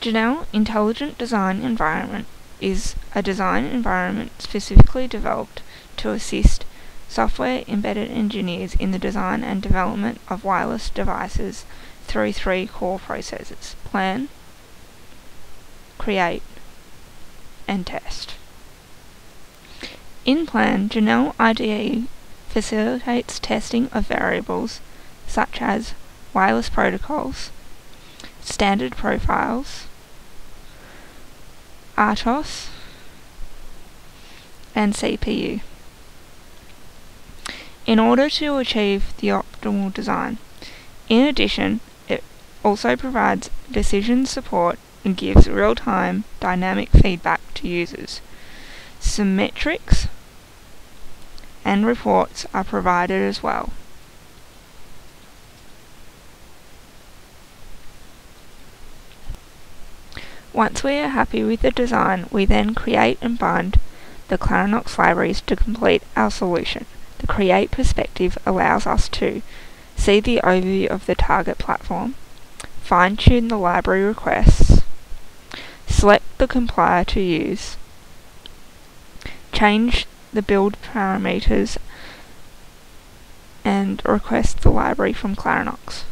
Jannal Intelligent Design Environment is a design environment specifically developed to assist software embedded engineers in the design and development of wireless devices through three core processes plan, create, and test. In Plan, Jannal IDE facilitates testing of variables such as wireless protocols, standard profiles, RTOS, and CPU in order to achieve the optimal design. In addition, it also provides decision support and gives real-time dynamic feedback to users. Some metrics and reports are provided as well. Once we are happy with the design, we then create and bind the Clarinox libraries to complete our solution. The Create perspective allows us to see the overview of the target platform, fine-tune the library requests, select the compiler to use, change the build parameters and request the library from Clarinox.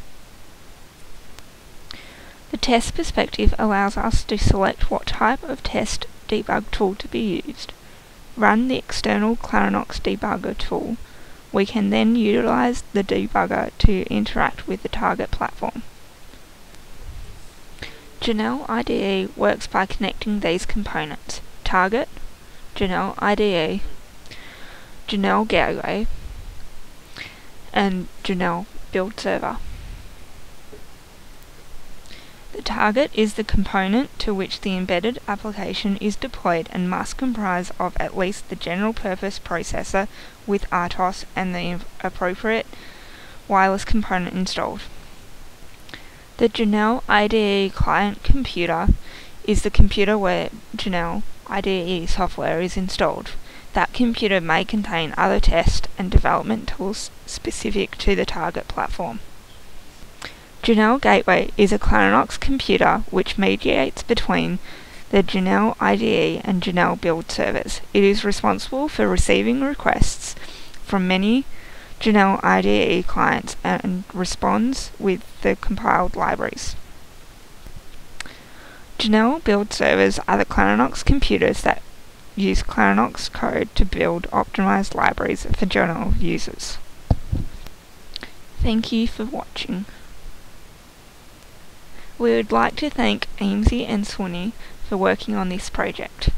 The test perspective allows us to select what type of test debug tool to be used. Run the external Clarinox debugger tool. We can then utilize the debugger to interact with the target platform. Jannal IDE works by connecting these components. Target, Jannal IDE, Jannal Gateway, and Jannal Build Server. The target is the component to which the embedded application is deployed and must comprise of at least the general purpose processor with RTOS and the appropriate wireless component installed. The Jannal IDE client computer is the computer where Jannal IDE software is installed. That computer may contain other test and development tools specific to the target platform. Jannal Gateway is a Clarinox computer which mediates between the Jannal IDE and Jannal build servers. It is responsible for receiving requests from many Jannal IDE clients and responds with the compiled libraries. Jannal build servers are the Clarinox computers that use Clarinox code to build optimized libraries for Jannal users. Thank you for watching. We would like to thank Amesy and Swanee for working on this project.